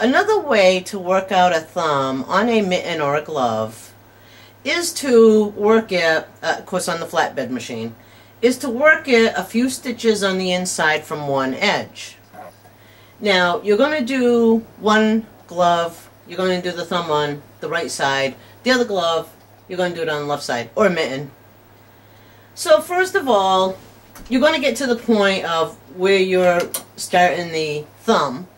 Another way to work out a thumb on a mitten or a glove is to work it, uh, of course on the flatbed machine, is to work it a few stitches on the inside from one edge. Now, you're going to do one glove, you're going to do the thumb on the right side, the other glove, you're going to do it on the left side, or mitten. So first of all, you're going to get to the point of where you're starting the thumb.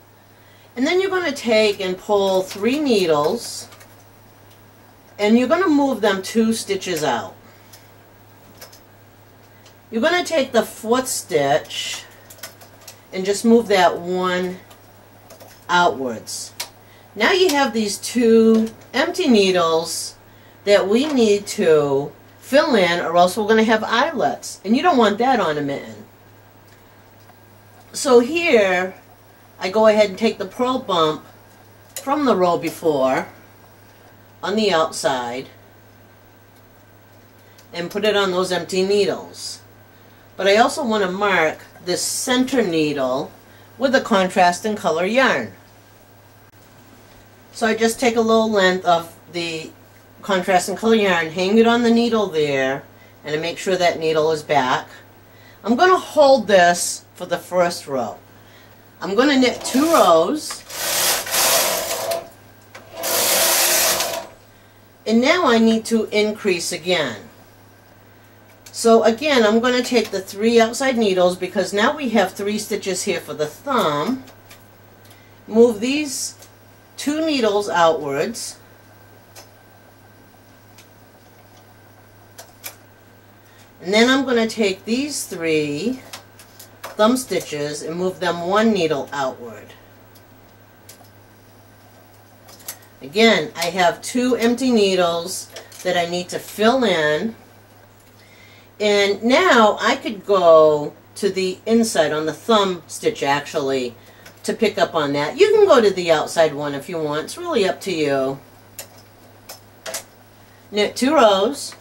And then you're going to take and pull three needles and you're going to move them two stitches out. You're going to take the fourth stitch and just move that one outwards. Now you have these two empty needles that we need to fill in or else we're going to have eyelets and you don't want that on a mitten. So here I go ahead and take the purl bump from the row before on the outside and put it on those empty needles. But I also want to mark this center needle with a contrasting color yarn. So I just take a little length of the contrasting color yarn, hang it on the needle there, and I make sure that needle is back. I'm going to hold this for the first row. I'm going to knit two rows And now I need to increase again. So again, I'm going to take the three outside needles because now we have three stitches here for the thumb. Move these two needles outwards. And then I'm going to take these three thumb stitches and move them one needle outward. Again, I have two empty needles that I need to fill in. And now I could go to the inside on the thumb stitch actually to pick up on that. You can go to the outside one if you want. It's really up to you. Knit two rows.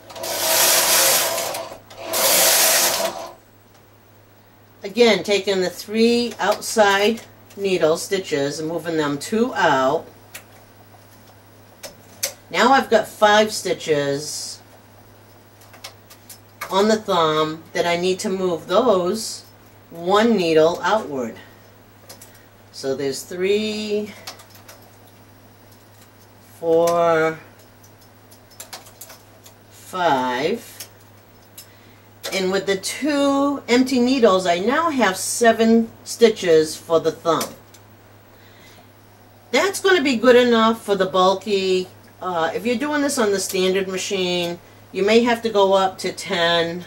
Again, taking the three outside needle stitches and moving them two out. Now I've got five stitches on the thumb that I need to move those one needle outward. So there's three, four, five. And with the two empty needles, I now have seven stitches for the thumb. That's going to be good enough for the bulky uh, if you're doing this on the standard machine, you may have to go up to 10.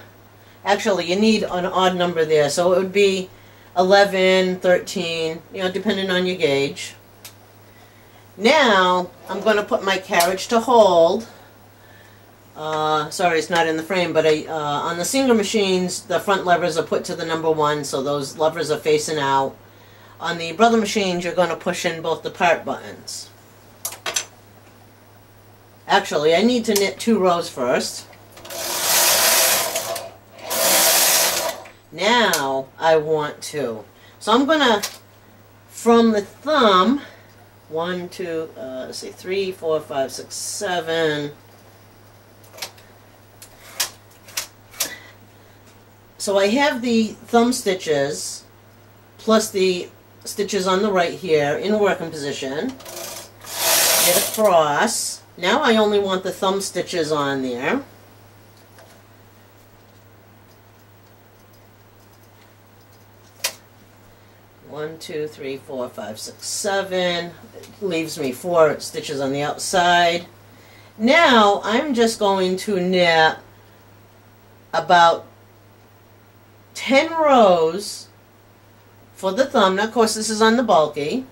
Actually, you need an odd number there, so it would be 11, 13, you know, depending on your gauge. Now, I'm going to put my carriage to hold. Uh, sorry, it's not in the frame, but I, uh, on the Singer machines, the front levers are put to the number one, so those levers are facing out. On the Brother machines, you're going to push in both the part buttons. Actually, I need to knit two rows first. Now I want to. So I'm going to, from the thumb, one, two, uh, let's see, three, four, five, six, seven. So I have the thumb stitches plus the stitches on the right here in working position. Knit across. Now I only want the thumb stitches on there. One, two, three, four, five, six, seven. It leaves me four stitches on the outside. Now I'm just going to knit about 10 rows for the thumb. Now, of course, this is on the bulky.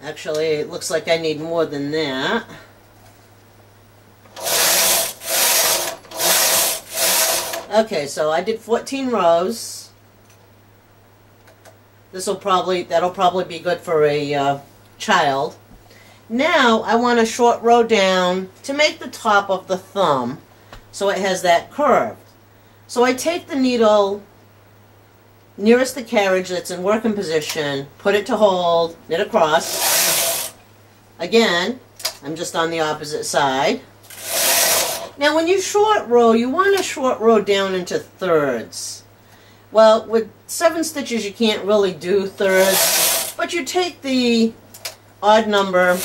Actually, it looks like I need more than that. Okay, so I did 14 rows. This will probably, that'll probably be good for a uh, child. Now I want a short row down to make the top of the thumb so it has that curve. So I take the needle nearest the carriage that's in working position, put it to hold, knit across. Again, I'm just on the opposite side. Now when you short row, you want to short row down into thirds. Well, with seven stitches you can't really do thirds, but you take the odd number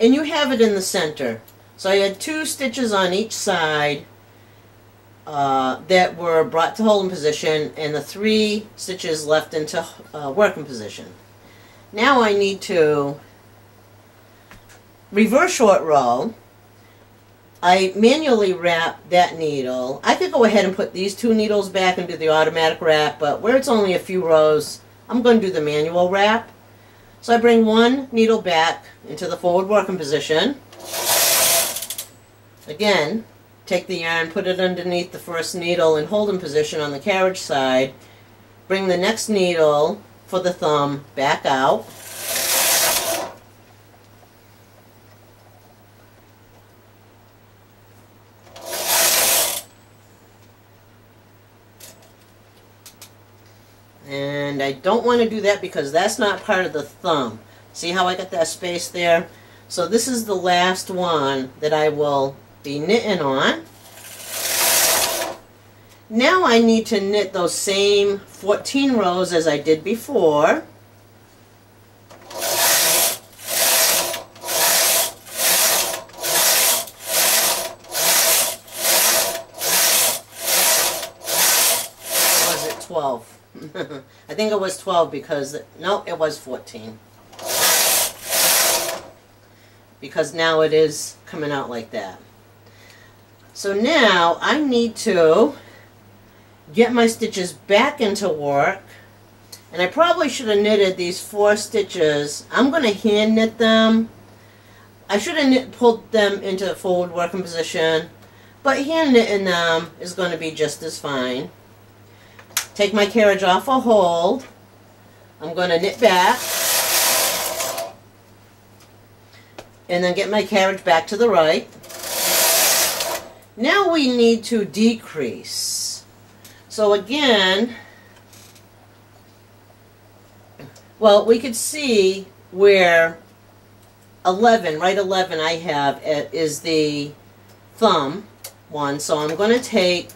and you have it in the center. So I had two stitches on each side uh, that were brought to holding position and the three stitches left into uh, working position. Now I need to reverse short row. I manually wrap that needle. I could go ahead and put these two needles back and do the automatic wrap, but where it's only a few rows, I'm going to do the manual wrap. So I bring one needle back into the forward working position. Again, take the yarn, put it underneath the first needle in holding position on the carriage side. Bring the next needle for the thumb back out. And I don't want to do that because that's not part of the thumb. See how I got that space there? So this is the last one that I will be knitting on. Now I need to knit those same 14 rows as I did before. was it 12? I think it was 12 because, no, it was 14. Because now it is coming out like that. So now I need to get my stitches back into work. And I probably should have knitted these four stitches. I'm going to hand knit them. I should have knit, pulled them into a forward working position. But hand knitting them is going to be just as fine. Take my carriage off a hold. I'm going to knit back. And then get my carriage back to the right. Now we need to decrease. So again, well, we could see where 11, right 11 I have uh, is the thumb one. So I'm going to take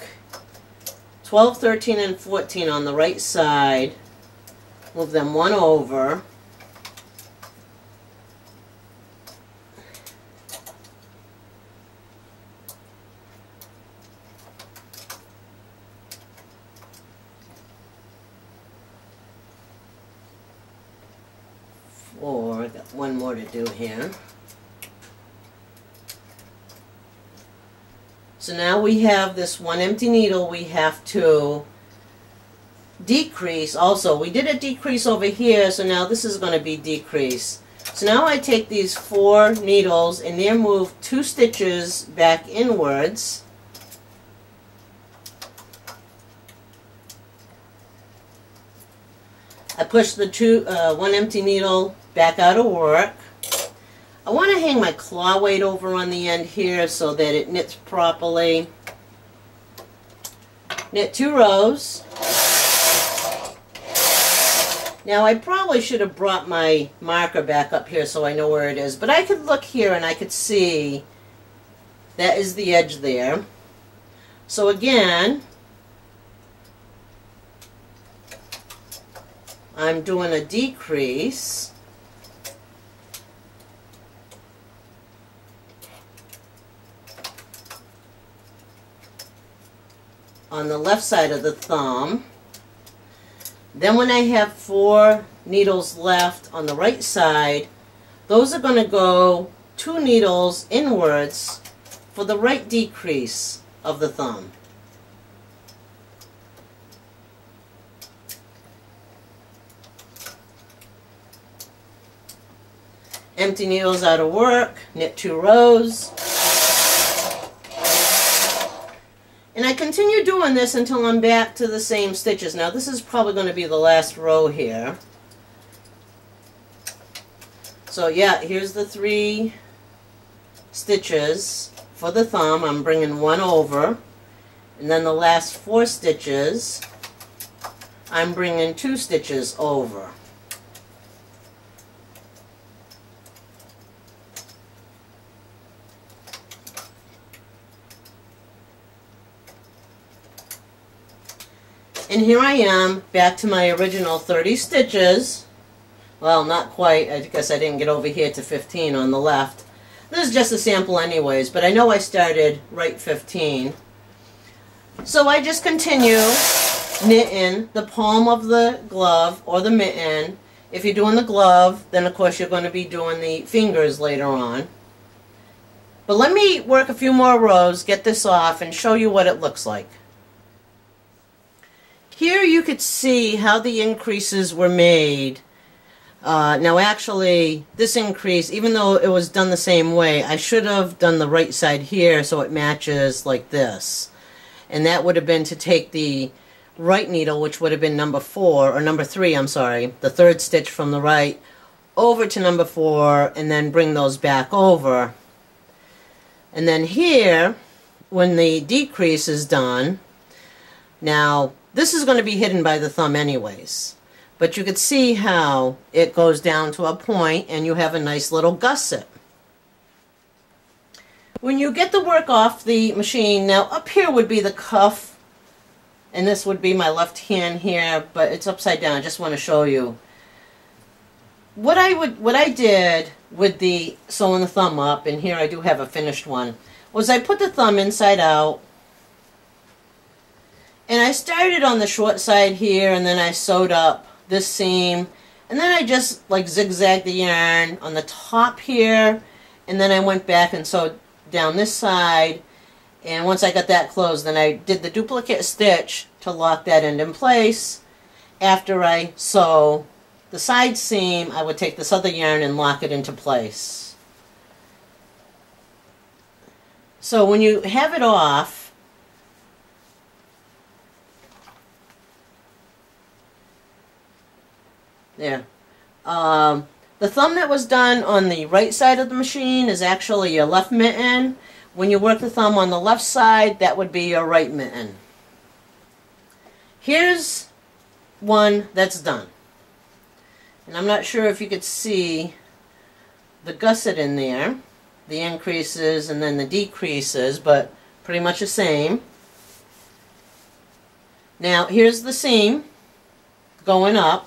12, 13, and 14 on the right side, move them one over, four, got one more to do here. So now we have this one empty needle we have to decrease also. We did a decrease over here, so now this is going to be decrease. So now I take these four needles and then move two stitches back inwards. I push the two, uh, one empty needle back out of work. I want to hang my claw weight over on the end here so that it knits properly. Knit two rows. Now I probably should have brought my marker back up here so I know where it is, but I could look here and I could see that is the edge there. So again, I'm doing a decrease. On the left side of the thumb. Then when I have four needles left on the right side, those are going to go two needles inwards for the right decrease of the thumb. Empty needles out of work, knit two rows. And I continue doing this until I'm back to the same stitches. Now this is probably going to be the last row here. So yeah, here's the three stitches for the thumb. I'm bringing one over. And then the last four stitches, I'm bringing two stitches over. And here I am, back to my original 30 stitches. Well, not quite. I guess I didn't get over here to 15 on the left. This is just a sample anyways, but I know I started right 15. So I just continue knitting the palm of the glove or the mitten. If you're doing the glove, then of course you're going to be doing the fingers later on. But let me work a few more rows, get this off, and show you what it looks like. Here you could see how the increases were made. Uh, now actually, this increase, even though it was done the same way, I should have done the right side here so it matches like this. And that would have been to take the right needle, which would have been number four, or number three, I'm sorry, the third stitch from the right, over to number four, and then bring those back over. And then here, when the decrease is done, now this is going to be hidden by the thumb anyways. But you can see how it goes down to a point and you have a nice little gusset. When you get the work off the machine, now up here would be the cuff and this would be my left hand here, but it's upside down. I just want to show you. What I would, what I did with the sewing the thumb up, and here I do have a finished one, was I put the thumb inside out and I started on the short side here and then I sewed up this seam. And then I just like zigzagged the yarn on the top here. And then I went back and sewed down this side. And once I got that closed then I did the duplicate stitch to lock that end in place. After I sew the side seam I would take this other yarn and lock it into place. So when you have it off There. Um, the thumb that was done on the right side of the machine is actually your left mitten. When you work the thumb on the left side, that would be your right mitten. Here's one that's done. And I'm not sure if you could see the gusset in there, the increases and then the decreases, but pretty much the same. Now, here's the seam going up.